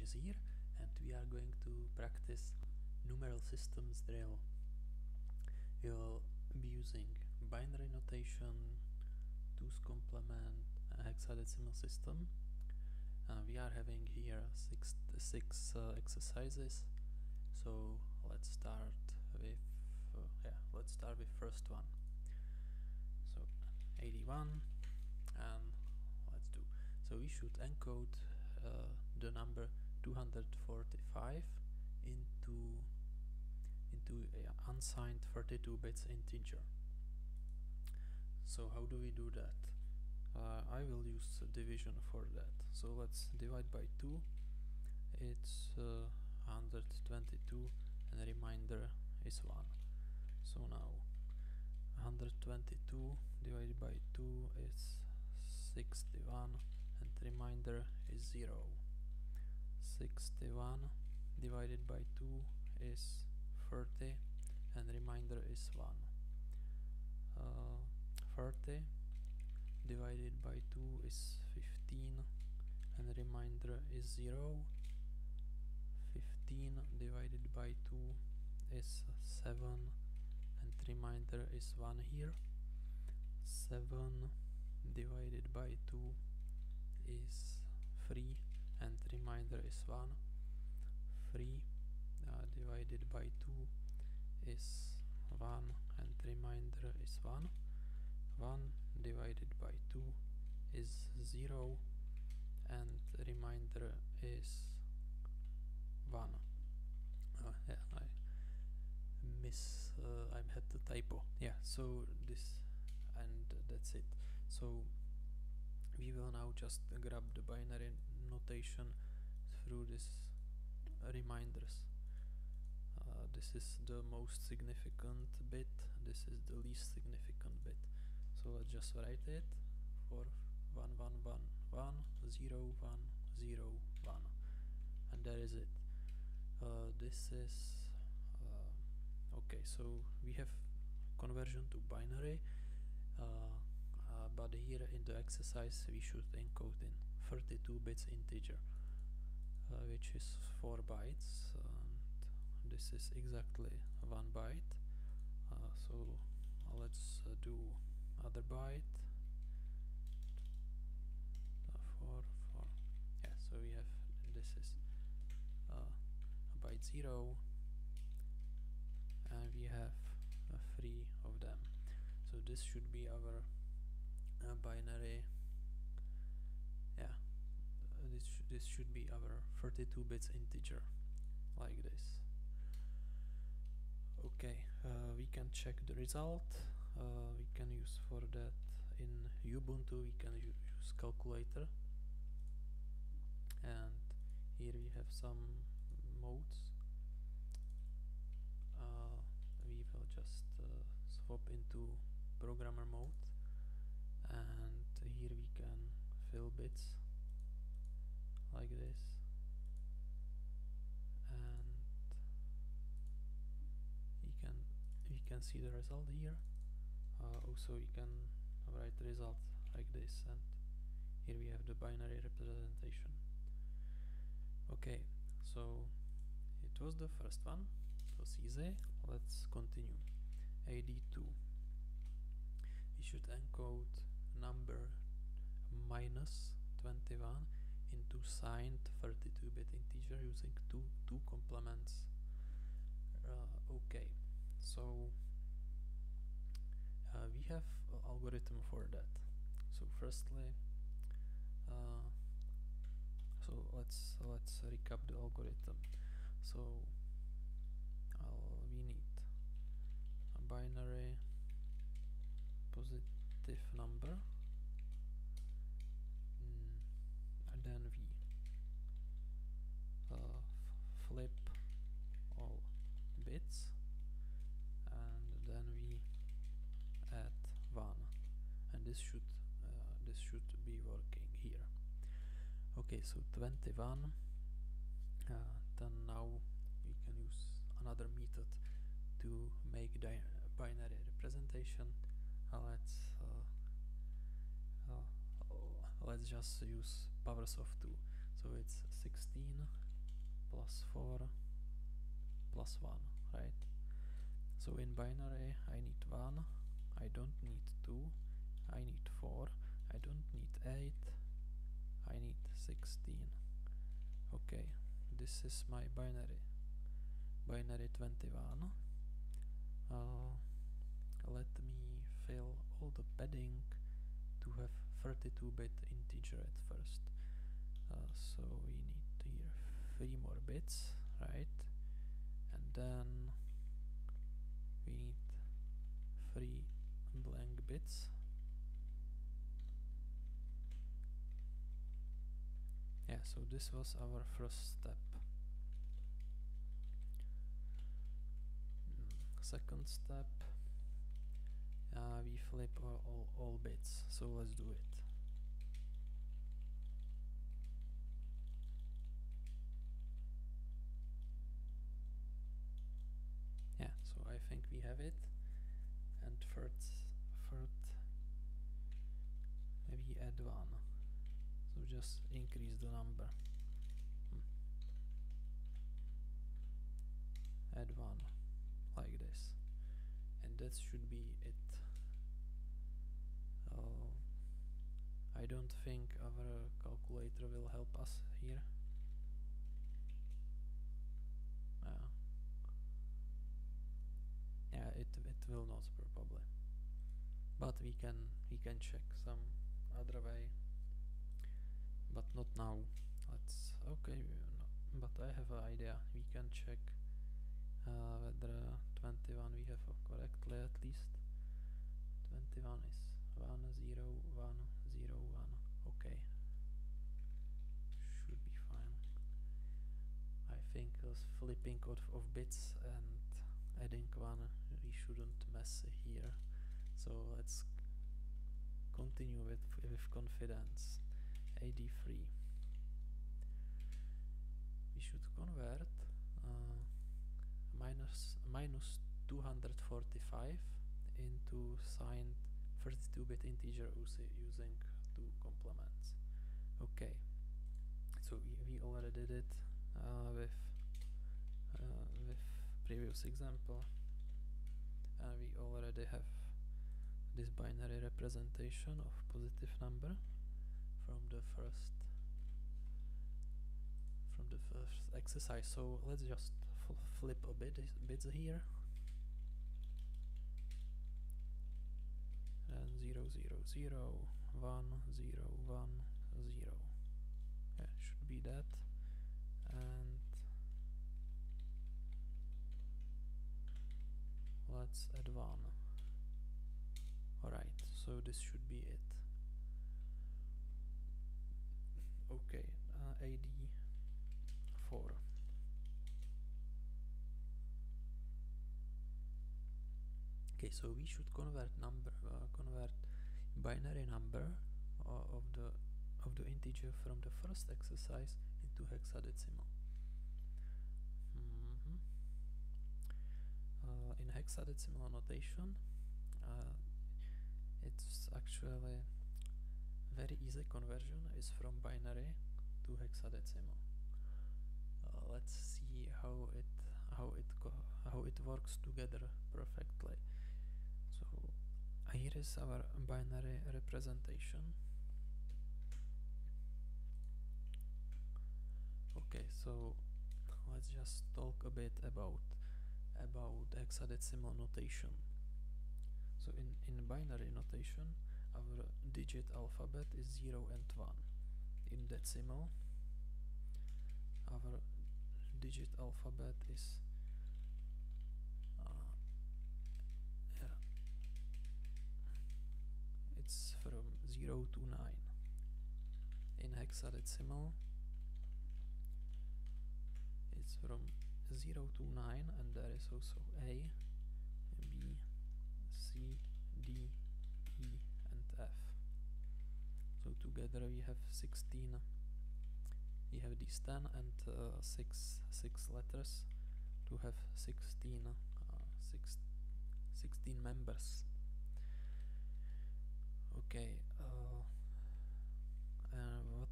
Is here and we are going to practice numeral systems drill. We'll be using binary notation, two's complement, hexadecimal system. Uh, we are having here six, six uh, exercises so let's start with uh, yeah let's start with first one so 81 and let's do so we should encode uh, the number 245 into into a unsigned 32 bits integer. So how do we do that? Uh, I will use division for that. So let's divide by 2 it's uh, 122 and the remainder is 1 so now 122 divided by 2 is 61 and remainder is 0 61 divided by 2 is 30 and remainder is 1 uh, 30 divided by 2 is 15 and remainder is 0 15 divided by 2 is 7 and remainder is 1 here. 7 divided by 2 is 3 and remainder is 1 3 uh, divided by 2 is 1 and remainder is 1 1 divided by 2 is 0 and remainder is 1 uh, yeah, I miss uh, I had the typo. Yeah so this and that's it. So we will now just grab the binary notation through this reminders. Uh, this is the most significant bit. This is the least significant bit. So let's just write it for 1 1 1 1 0 1 0 1 and there is it. Uh, this is uh, okay so we have conversion to binary. Uh, uh, but here in the exercise we should encode in 32 bits integer uh, which is 4 bytes and this is exactly 1 byte. So let's do other byte. Four four. Yeah so we have this is uh, byte 0 and we have uh, three of them. So this should be our uh, binary yeah uh, this, should be our 32 bits integer like this. Okay uh, we can check the result. Uh, we can use for that in Ubuntu we can use calculator. And here we have some modes. Uh, we will just uh, swap into programmer mode. And here we can fill bits like this. And you can you can see the result here. Uh, also you can write the result like this and here we have the binary representation. Okay so it was the first one. It was easy. Let's continue. AD2 we should encode number minus 21 into signed 32-bit integer using two two complements. Uh, okay so uh, we have algorithm for that. So firstly uh, so let's let's recap the algorithm. So uh, we need a binary positive number mm, and then we uh, flip all bits and then we add one and this should uh, this should be working here okay so 21 uh, then now we can use another method to make binary representation. Uh, let's let's just use powers of 2 so it's 16 plus 4 plus 1 right? So in binary I need 1 I don't need 2 I need 4 I don't need 8 I need 16 okay this is my binary binary 21 uh, let me fill all the padding to have 32-bit integer at first. Uh, so we need here three more bits right? And then we need three blank bits so this was our first step. Mm, second step. Uh, we flip all, all, all bits so let's do it yeah so I think we have it and third third maybe add one so just increase the number hmm. add one like this. And that should be it. Uh, I don't think our calculator will help us here. Uh, yeah it, it will not probably. But we can we can check some other way but not now. Let's okay no, but I have an idea. We can check uh, whether 21 we have correctly at least. 21 is 1 0 1 0 1 okay. Should be fine. I think uh, flipping of, of bits and adding one we shouldn't mess here. So let's continue with with confidence AD3 we should convert. Uh, minus minus 245 into signed 32-bit integer using two complements. Okay. So we, we already did it uh, with uh, with previous example. And we already have this binary representation of positive number from the first from the first exercise. So let's just flip a bit bits here. And 0 0 0 1 0 1 0 yeah should be that. And let's add 1 alright so this should be it okay uh, AD 4 okay so we should convert number uh, convert binary number uh, of the of the integer from the first exercise into hexadecimal mm -hmm. uh, in hexadecimal notation uh, it's actually very easy conversion is from binary to hexadecimal. Uh, let's see how it how it how it works together perfectly. So here is our binary representation. Okay so let's just talk a bit about about hexadecimal notation. So in in binary notation digit alphabet is 0 and 1 in decimal. Our digit alphabet is uh, yeah, it's from 0 to 9 in hexadecimal. It's from 0 to 9 and there is also A, B, C, D, E and F so together we have 16 we have these 10 and uh, 6 6 letters to have 16 uh, six, 16 members. Okay uh, and what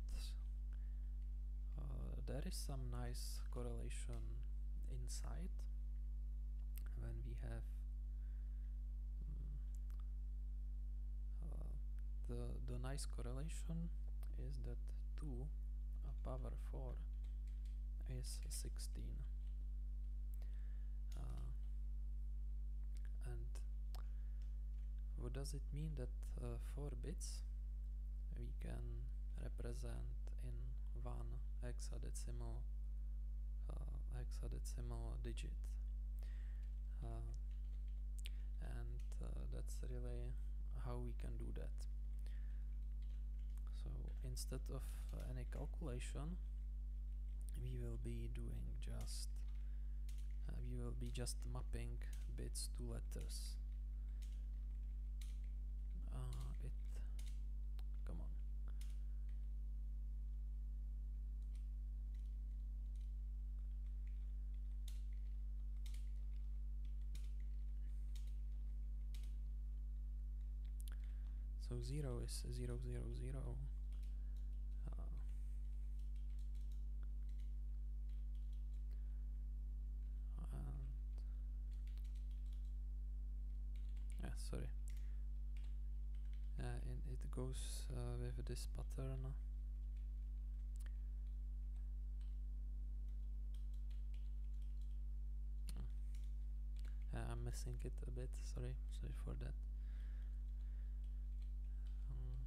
there is some nice correlation inside. When we have mm, uh, the the nice correlation is that 2 uh, power 4 is 16 uh, and what does it mean that uh, 4 bits we can represent in one hexadecimal uh, hexadecimal digit? Uh, and uh, that's really how we can do that instead of uh, any calculation we will be doing just uh, we will be just mapping bits to letters. Uh, it come on. So 0 is 0 0 0 sorry. Uh, and it goes uh, with this pattern Uh, I'm missing it a bit sorry sorry for that um,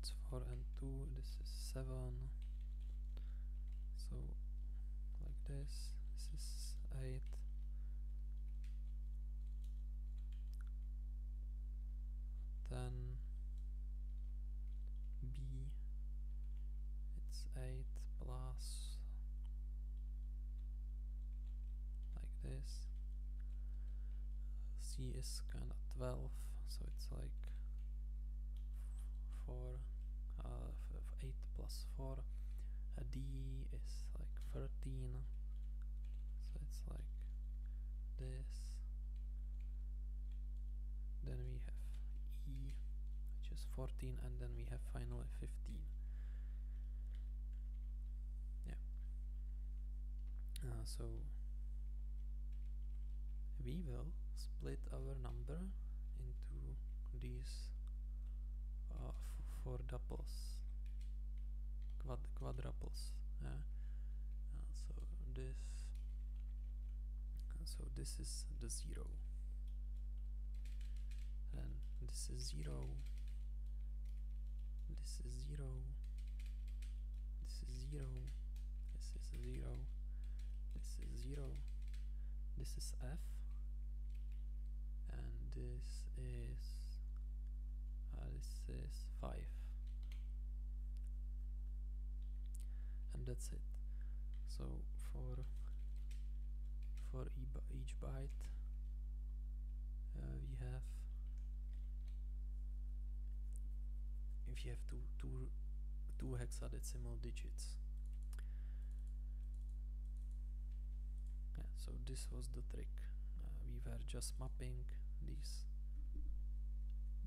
it's 4 and 2 this is 7 so like this this is 8 then B it's 8 plus like this C is kinda 12 so it's like 4 uh, f- f- 8 plus 4 a D is like 13 so it's like this. Then we have E which is 14 and then we have finally 15 yeah. Uh, so we will split our number into these uh, four doubles. Quad quadruples yeah. Uh, so this so this is the zero. And this is zero this is zero this is zero this is zero this is zero this is f and this is uh, this is 5 and that's it. So for for each byte uh, we have if you have two two two hexadecimal digits. Yeah so this was the trick. Uh, we were just mapping these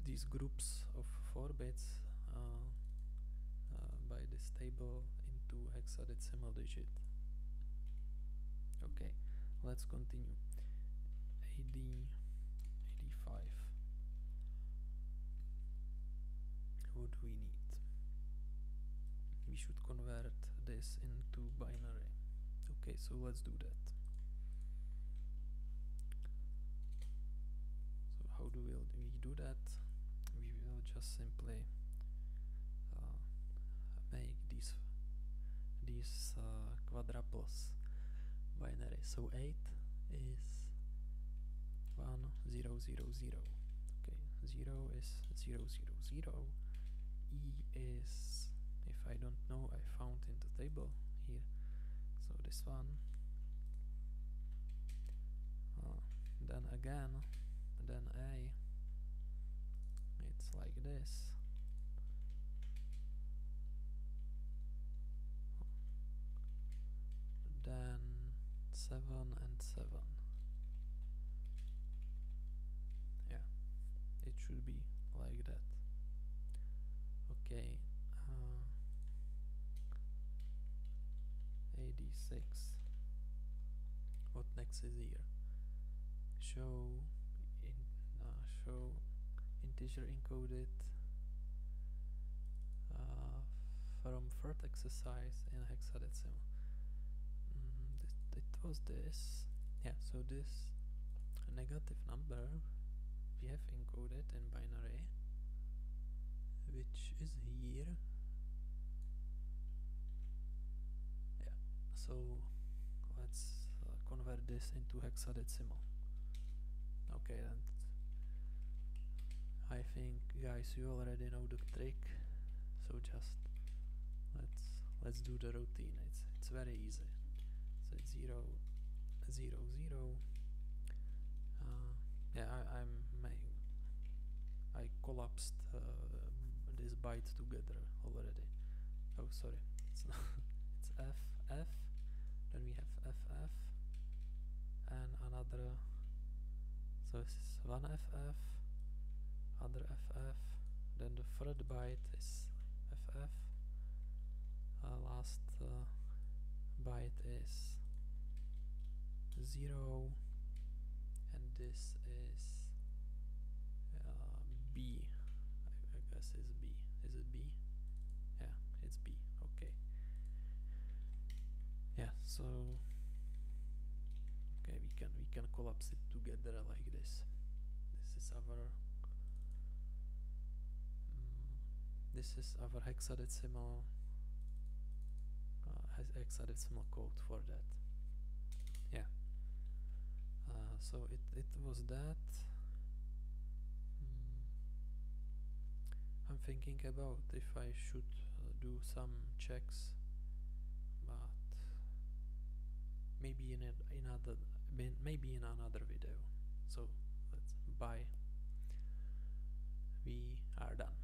these groups of four bits uh, uh, by this table into hexadecimal digit okay let's continue. AD 85 what do we need? We should convert this into binary. Okay so let's do that. So how do we do that? We will just simply uh, make these these uh, quadruples binary so 8 is 1 0 0 0 okay 0 is 0 0 0 e is if I don't know I found in the table here. So this one uh, then again then a it's like this then 7 and 7 yeah it should be like that 36 what next is here? Show in uh, show integer encoded uh, from third exercise in hexadecimal. Mm, it was this. Yeah so this negative number we have encoded in binary which is here so let's uh, convert this into hexadecimal. Okay and I think guys you already know the trick. So just let's let's do the routine. It's it's very easy. So it's zero zero zero. Uh, yeah I, I'm I collapsed uh, this byte together already. Oh sorry. It's it's F F then we have FF so this is one FF other FF then the third byte is FF uh, last uh, byte is 0 and this is uh, B. I, I guess it's B. Is it B? Yeah it's B. Okay. Yeah so okay we can we can collapse it together like this this is our mm, this is our hexadecimal. Uh, hexadecimal code for that. Yeah. Uh, so it, it was that. Mm, I'm thinking about if I should uh, do some checks but maybe in a, in other maybe in another video. So we are uh, done.